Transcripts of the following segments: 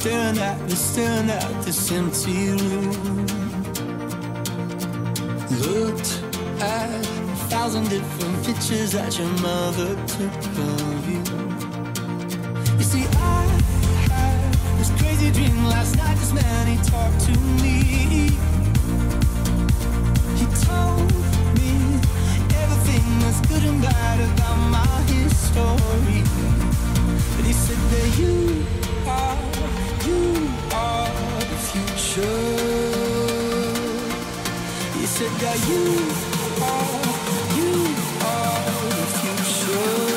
staring at me, staring at this empty room. Looked at a thousand different pictures that your mother took of you. You see, I had this crazy dream last night. This man, he talked to me. He told me everything that's good and bad about my history. But he said that you are you are the future. You said that you are, you are the future.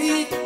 い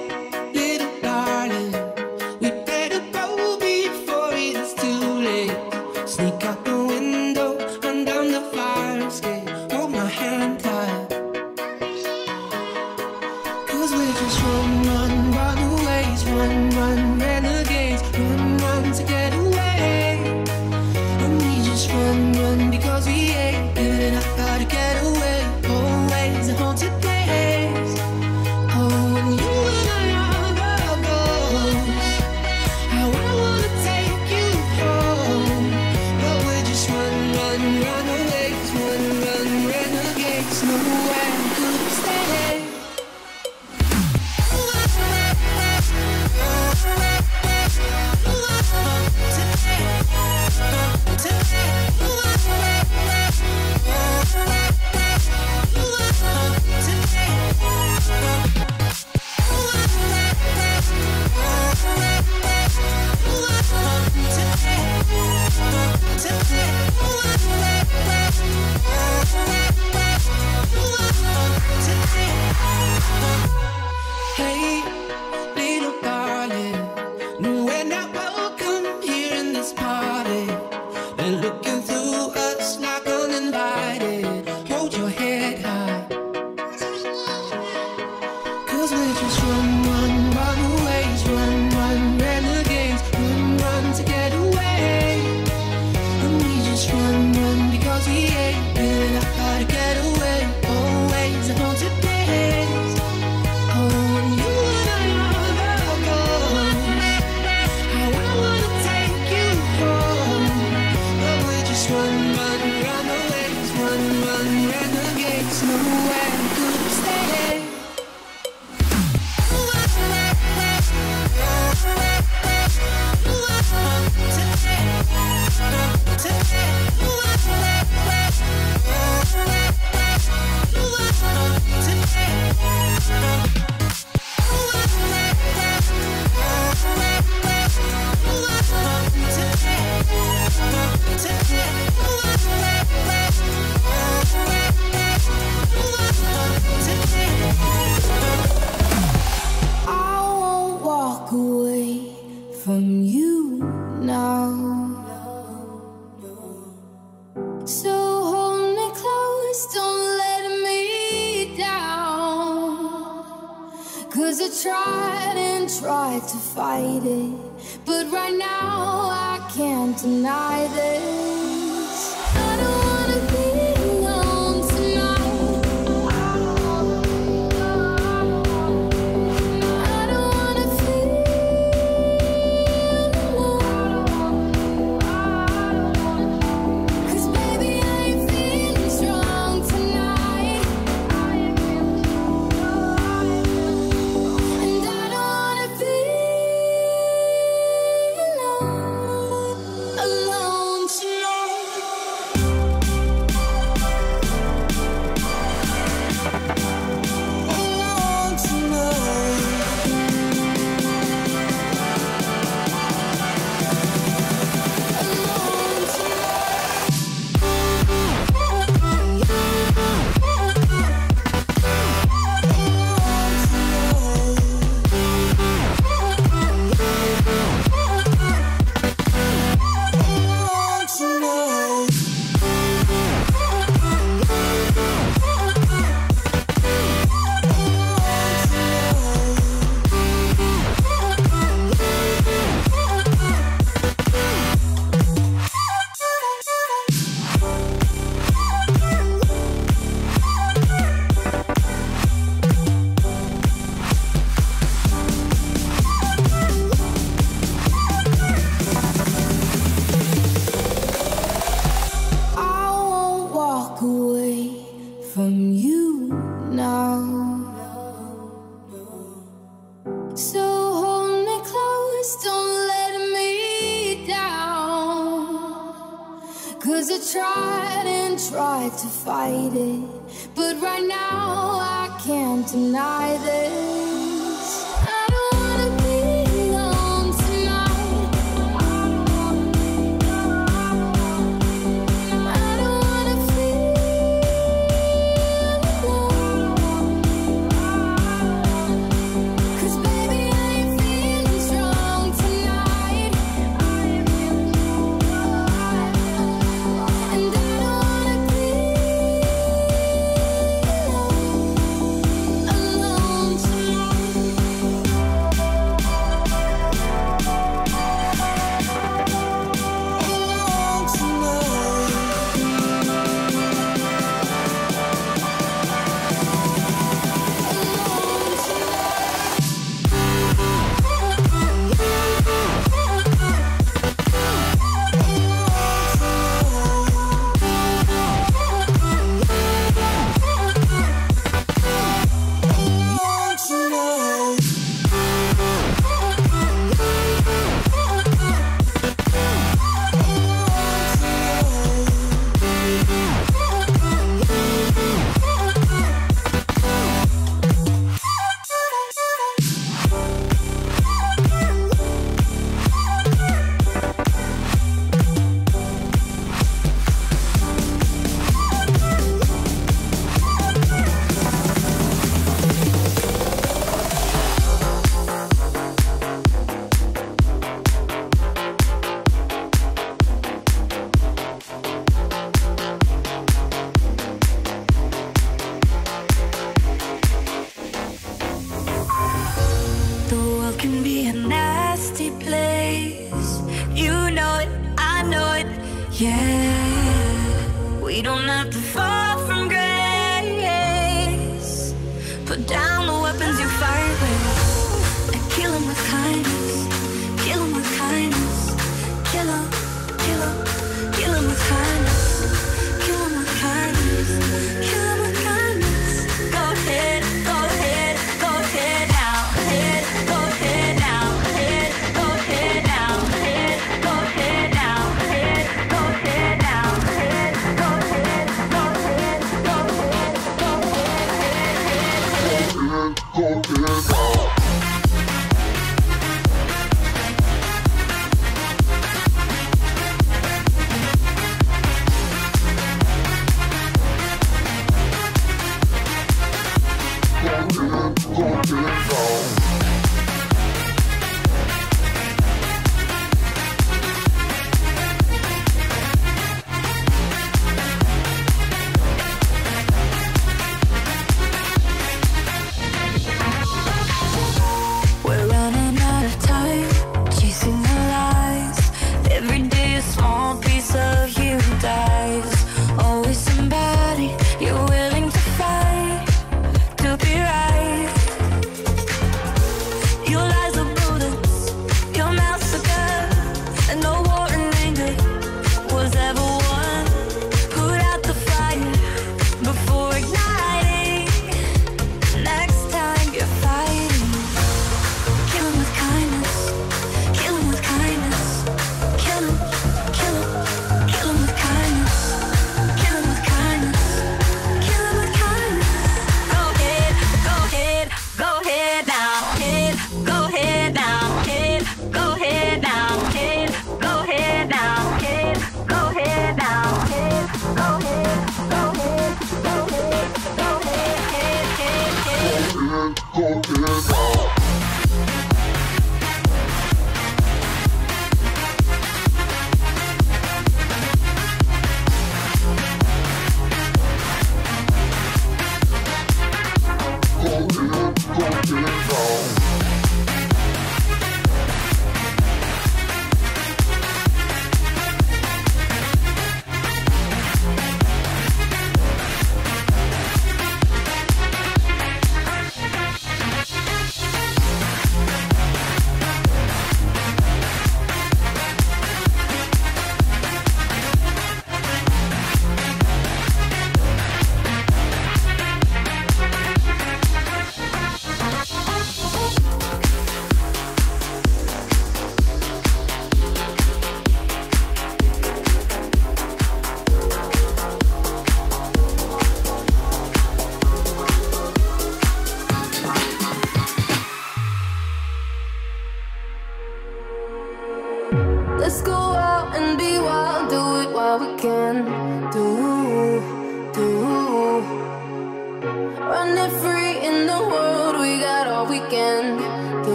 Gonna get confident.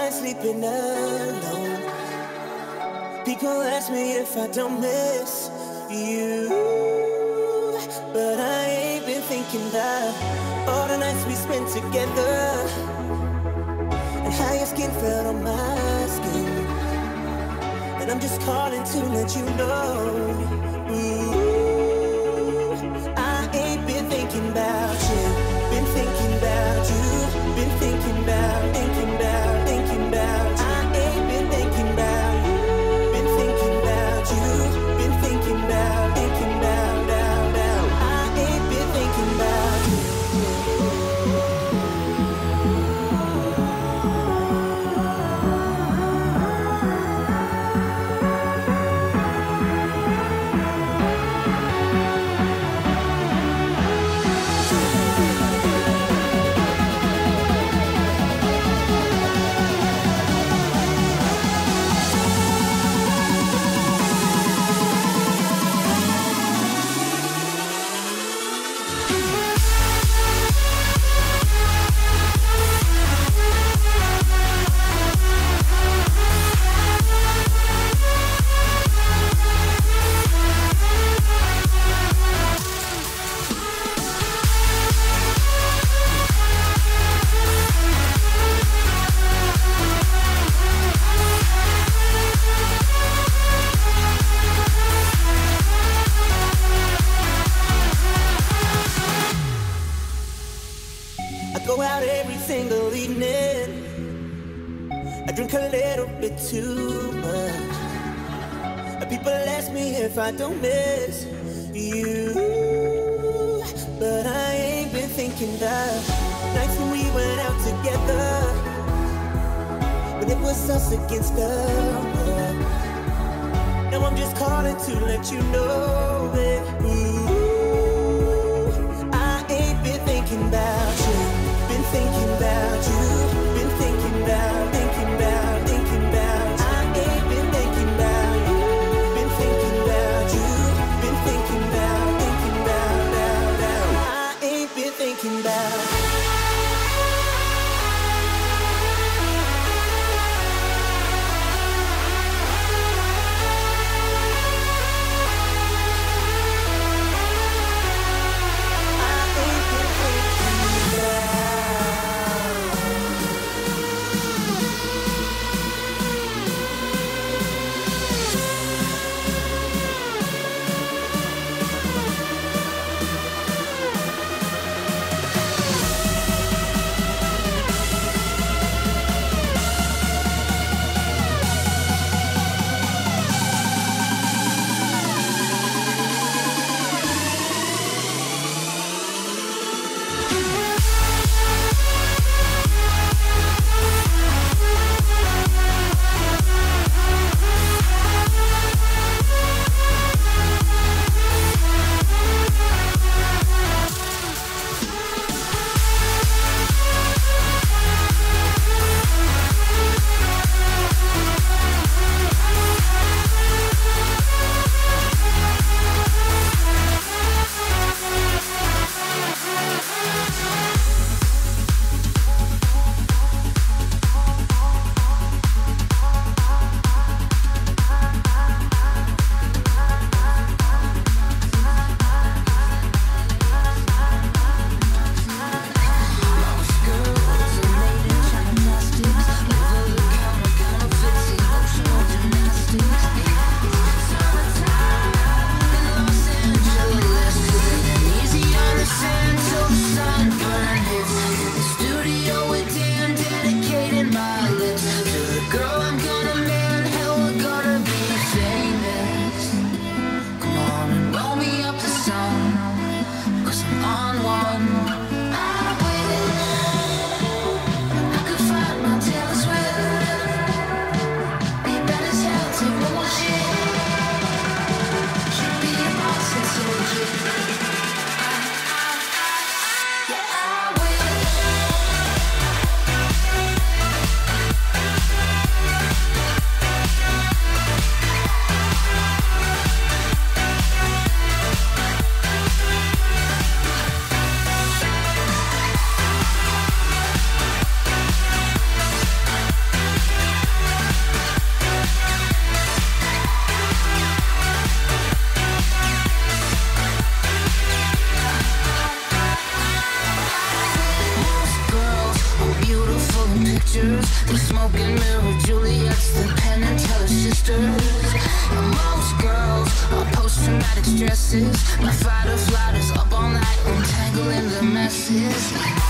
mind sleeping alone. People ask me if I don't miss you. But I ain't been thinking that all the nights we spent together and how your skin felt on my skin. And I'm just calling to let you know. this is.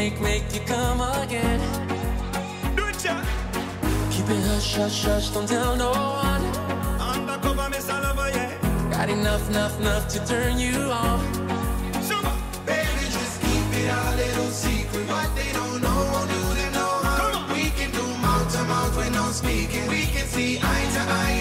make, make you come again. Do it, Jack. Keep it hush, hush, hush, don't tell no one. Undercover, Miss Oliver, yeah. Got enough, enough, enough to turn you on. Summer. Baby, just keep it our little secret. What they don't know, won't do them no harm. We can do mouth to mouth when no speaking. We can see eye to eye.